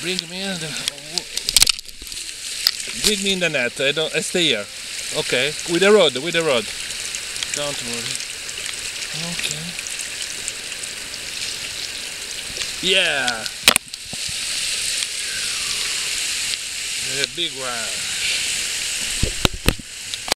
Bring me in the. Bring me in the net. I don't. I stay here. Okay. With the rod. With the rod. Don't worry. Okay. Yeah. A big one.